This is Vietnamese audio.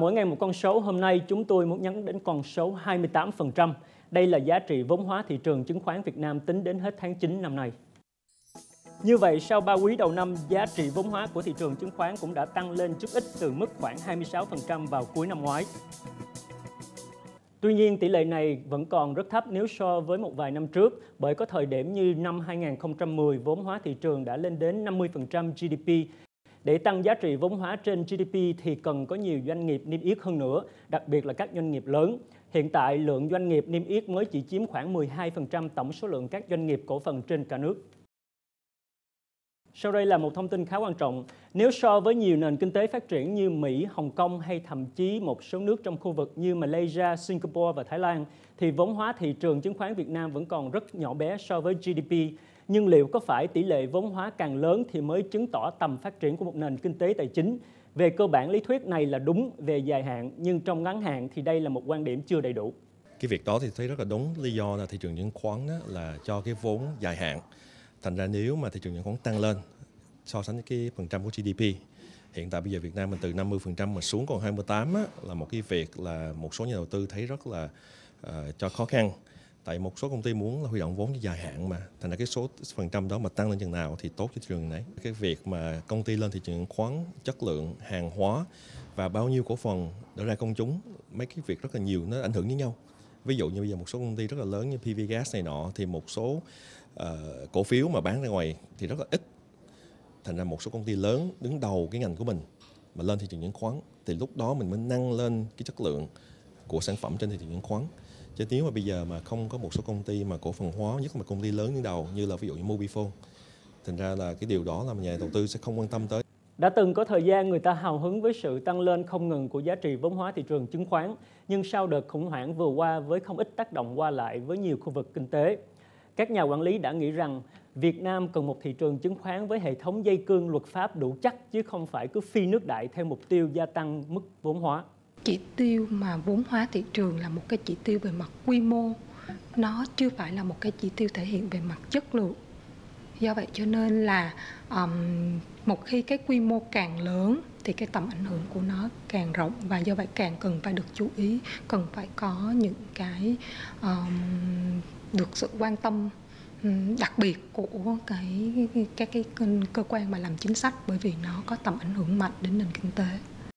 Mỗi ngày một con số, hôm nay chúng tôi muốn nhấn đến con số 28%. Đây là giá trị vốn hóa thị trường chứng khoán Việt Nam tính đến hết tháng 9 năm nay. Như vậy, sau 3 quý đầu năm, giá trị vốn hóa của thị trường chứng khoán cũng đã tăng lên chút ít từ mức khoảng 26% vào cuối năm ngoái. Tuy nhiên, tỷ lệ này vẫn còn rất thấp nếu so với một vài năm trước, bởi có thời điểm như năm 2010, vốn hóa thị trường đã lên đến 50% GDP. Để tăng giá trị vốn hóa trên GDP thì cần có nhiều doanh nghiệp niêm yết hơn nữa, đặc biệt là các doanh nghiệp lớn. Hiện tại, lượng doanh nghiệp niêm yết mới chỉ chiếm khoảng 12% tổng số lượng các doanh nghiệp cổ phần trên cả nước. Sau đây là một thông tin khá quan trọng. Nếu so với nhiều nền kinh tế phát triển như Mỹ, Hồng Kông hay thậm chí một số nước trong khu vực như Malaysia, Singapore và Thái Lan, thì vốn hóa thị trường chứng khoán Việt Nam vẫn còn rất nhỏ bé so với GDP. Nhưng liệu có phải tỷ lệ vốn hóa càng lớn thì mới chứng tỏ tầm phát triển của một nền kinh tế tài chính? Về cơ bản lý thuyết này là đúng về dài hạn, nhưng trong ngắn hạn thì đây là một quan điểm chưa đầy đủ. Cái việc đó thì thấy rất là đúng. Lý do là thị trường chứng khoán là cho cái vốn dài hạn thành ra nếu mà thị trường chứng khoán tăng lên so sánh với cái phần trăm của GDP hiện tại bây giờ Việt Nam mình từ 50% mà xuống còn 28 á, là một cái việc là một số nhà đầu tư thấy rất là uh, cho khó khăn. Tại một số công ty muốn là huy động vốn dài hạn mà thành ra cái số phần trăm đó mà tăng lên chừng nào thì tốt cho thị trường này. Cái việc mà công ty lên thị trường khoán chất lượng hàng hóa và bao nhiêu cổ phần để ra công chúng mấy cái việc rất là nhiều nó ảnh hưởng với nhau ví dụ như bây giờ một số công ty rất là lớn như PV Gas này nọ thì một số uh, cổ phiếu mà bán ra ngoài thì rất là ít. Thành ra một số công ty lớn đứng đầu cái ngành của mình mà lên thị trường chứng khoán thì lúc đó mình mới nâng lên cái chất lượng của sản phẩm trên thị trường chứng khoán. Chứ nếu mà bây giờ mà không có một số công ty mà cổ phần hóa nhất là công ty lớn đứng đầu như là ví dụ như Mobifone thành ra là cái điều đó là nhà đầu tư sẽ không quan tâm tới đã từng có thời gian người ta hào hứng với sự tăng lên không ngừng của giá trị vốn hóa thị trường chứng khoán, nhưng sau đợt khủng hoảng vừa qua với không ít tác động qua lại với nhiều khu vực kinh tế, các nhà quản lý đã nghĩ rằng Việt Nam cần một thị trường chứng khoán với hệ thống dây cương luật pháp đủ chắc chứ không phải cứ phi nước đại theo mục tiêu gia tăng mức vốn hóa. Chỉ tiêu mà vốn hóa thị trường là một cái chỉ tiêu về mặt quy mô, nó chưa phải là một cái chỉ tiêu thể hiện về mặt chất lượng. Do vậy cho nên là um, một khi cái quy mô càng lớn thì cái tầm ảnh hưởng của nó càng rộng và do vậy càng cần phải được chú ý, cần phải có những cái um, được sự quan tâm đặc biệt của cái các cái, cái cơ quan mà làm chính sách bởi vì nó có tầm ảnh hưởng mạnh đến nền kinh tế.